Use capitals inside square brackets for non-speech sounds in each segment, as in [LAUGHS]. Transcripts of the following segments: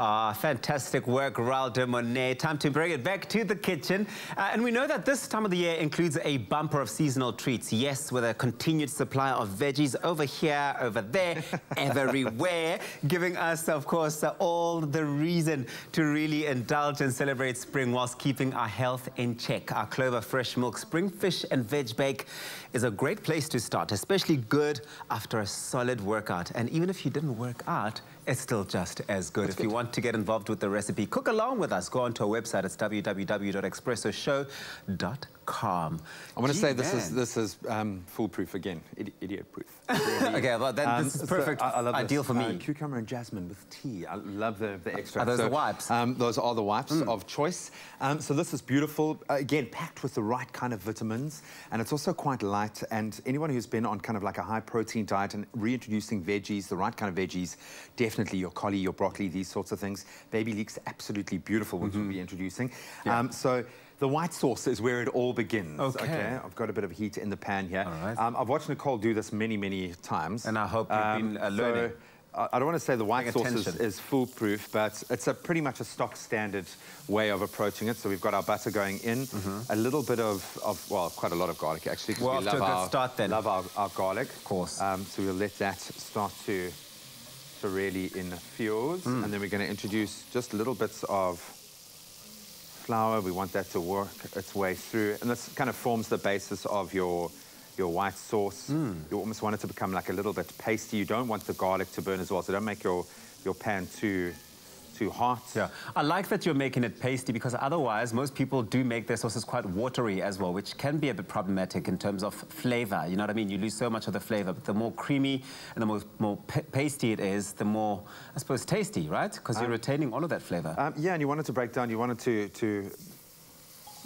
Ah, fantastic work, Raul de Monet. Time to bring it back to the kitchen. Uh, and we know that this time of the year includes a bumper of seasonal treats. Yes, with a continued supply of veggies over here, over there, [LAUGHS] everywhere, giving us, of course, uh, all the reason to really indulge and celebrate spring whilst keeping our health in check. Our Clover Fresh Milk Spring Fish and Veg Bake is a great place to start, especially good after a solid workout. And even if you didn't work out, it's still just as good. That's if good. you want to get involved with the recipe, cook along with us. Go onto our website. It's www.expressoshow.com. I want to say this is this is um, foolproof again, idiot proof. [LAUGHS] Okay, well then um, this is perfect. So I, I love ideal this. for me. Uh, cucumber and jasmine with tea. I love the the extract. Are those so, the wipes? Um, those are the wipes mm. of choice. Um, so this is beautiful. Uh, again, packed with the right kind of vitamins, and it's also quite light. And anyone who's been on kind of like a high protein diet and reintroducing veggies, the right kind of veggies, definitely definitely your cauli, your broccoli, these sorts of things. Baby leeks, absolutely beautiful, which mm -hmm. we'll be introducing. Yeah. Um, so the white sauce is where it all begins. Okay. okay. I've got a bit of heat in the pan here. All right. Um, I've watched Nicole do this many, many times. And I hope you've um, been uh, learning. So, I don't want to say the white sauce is, is, foolproof, but it's a pretty much a stock standard way of approaching it. So we've got our butter going in, mm -hmm. a little bit of, of, well, quite a lot of garlic actually. Well, we love our, start then. Love our, our garlic. Of course. Um, so we'll let that start to to really infuse. Mm. And then we're going to introduce just little bits of flour. We want that to work its way through. And this kind of forms the basis of your your white sauce. Mm. You almost want it to become like a little bit pasty. You don't want the garlic to burn as well, so don't make your, your pan too too hot. Yeah, I like that you're making it pasty because otherwise most people do make their sauces quite watery as well, which can be a bit problematic in terms of flavor. You know what I mean? You lose so much of the flavor, but the more creamy and the more, more pasty it is, the more, I suppose, tasty, right? Because um, you're retaining all of that flavor. Um, yeah, and you want it to break down, you want it to, to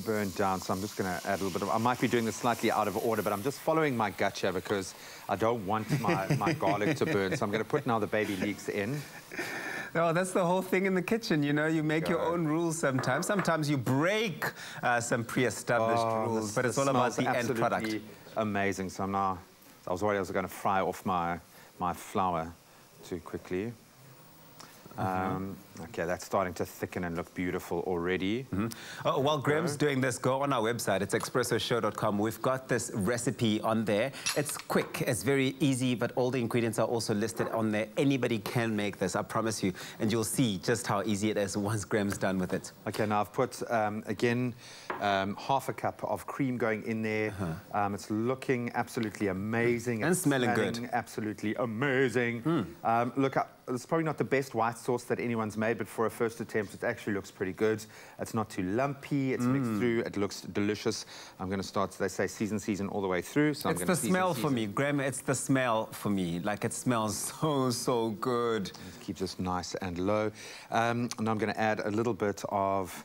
burn down, so I'm just going to add a little bit of... I might be doing this slightly out of order, but I'm just following my gut here because I don't want my, my [LAUGHS] garlic to burn, so I'm going to put now the baby leeks in. No, that's the whole thing in the kitchen. You know, you make your own rules sometimes. Sometimes you break uh, some pre-established oh, rules, this, but it's all about the end product. Amazing. So I'm now, I was worried I was going to fry off my my flour too quickly. Mm -hmm. um, okay, that's starting to thicken and look beautiful already. Mm -hmm. oh, while Graham's doing this, go on our website. It's expressoshow.com. We've got this recipe on there. It's quick. It's very easy, but all the ingredients are also listed on there. Anybody can make this, I promise you. And you'll see just how easy it is once Graham's done with it. Okay, now I've put, um, again, um, half a cup of cream going in there. Uh -huh. it's looking absolutely amazing. And smelling, smelling good. Absolutely amazing. Mm. look, it's probably not the best white sauce that anyone's made, but for a first attempt, it actually looks pretty good. It's not too lumpy. It's mm. mixed through. It looks delicious. I'm going to start, they say, season, season all the way through. So it's the smell season. for me, Graham. It's the smell for me. Like, it smells [LAUGHS] so, so good. It keeps us nice and low. Um, and I'm going to add a little bit of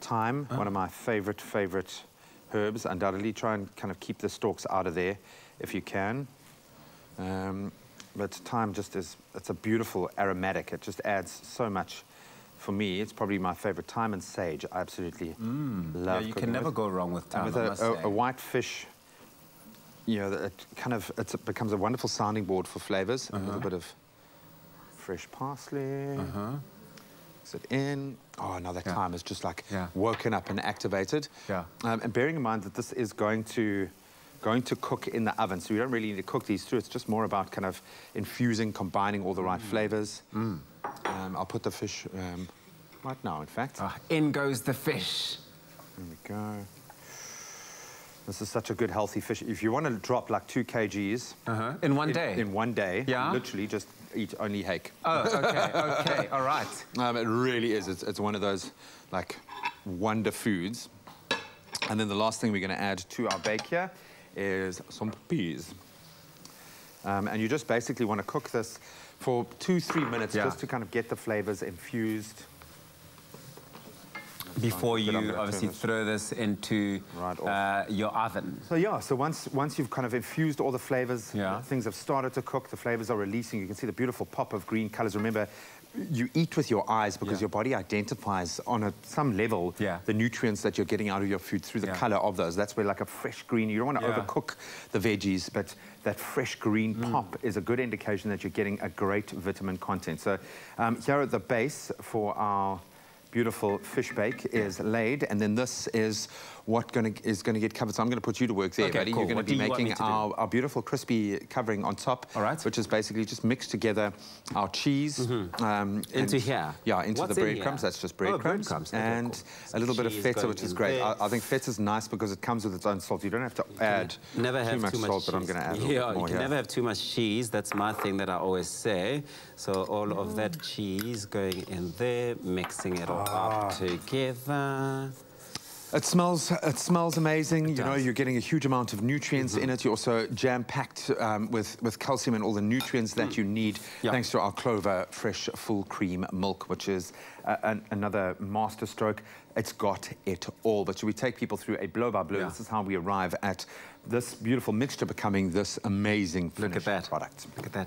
thyme, one of my favorite, favorite herbs. Undoubtedly, try and kind of keep the stalks out of there if you can. Um, but thyme just is, it's a beautiful aromatic. It just adds so much. For me, it's probably my favorite. Thyme and sage, I absolutely mm. love. Yeah, you can never with. go wrong with thyme. And with a, a, a, white fish, you know, it kind of it becomes a wonderful sounding board for flavors. Uh -huh. A little uh-huh. bit of fresh parsley. Uh -huh. Mix it in. Oh, now that yeah. thyme is just like yeah. woken up and activated. Yeah. Um, and bearing in mind that this is going to going to cook in the oven. So you don't really need to cook these through. It's just more about kind of infusing, combining all the right mm. flavors. Mm. Um, I'll put the fish um, right now, in fact. Ah, in goes the fish. There we go. This is such a good, healthy fish. If you want to drop like two kgs... Uh -huh. In one in, day? In one day. Yeah? Literally just eat only hake. Oh, okay, okay, [LAUGHS] all right. Um, it really is. It's, it's one of those, like, wonder foods. And then the last thing we're going to add to our bake here is some peas. Um, and you just basically want to cook this for two, three minutes yeah. just to kind of get the flavors infused. Before you obviously throw this into right uh, your oven. So yeah, so once once you've kind of infused all the flavors, yeah. things have started to cook, the flavors are releasing. You can see the beautiful pop of green colors. Remember, you eat with your eyes because Yeah. your body identifies on a, some level Yeah. the nutrients that you're getting out of your food through the Yeah. color of those. That's where like a fresh green, you don't want to overcook the veggies, but that fresh green Mm. pop is a good indication that you're getting a great vitamin content. So um, here at the base for our beautiful fish bake is laid, and then this is what gonna, is going to get covered. So I'm going to put you to work there, Okay, buddy. cool. You're going to be do you want me making our, our beautiful crispy covering on top, All right. which is basically just mixed together our cheese um, Mm-hmm. Into and- here? Yeah, into What's the breadcrumbs. That's just Oh, breadcrumbs, breadcrumbs. Okay, and cool. a little bit of feta, which is great. I, I think is nice because it comes with its own salt. You don't have to add Never have too much salt, cheese. but I'm going to add a little yeah, bit more you can here. never have too much cheese. That's my thing that I always say. So all of that cheese going in there, mixing it all. Up together. It smells. It smells amazing. you know, does. Mm-hmm. you're getting a huge amount of nutrients in it. You're also jam-packed um, with with calcium and all the nutrients that you need, Yeah. thanks to our Clover Fresh Full Cream Milk, which is uh, an, another master stroke. It's got it all. But should we take people through a blow by blow? Yeah. This is how we arrive at this beautiful mixture becoming this amazing Look at that. product. Look at that.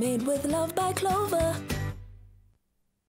Made with love by Clover.